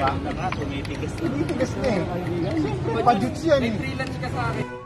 ba? na nga, tumitigas na. Tumitigas na eh. Siyempre, pajuts yan eh. Freelance ka sa akin.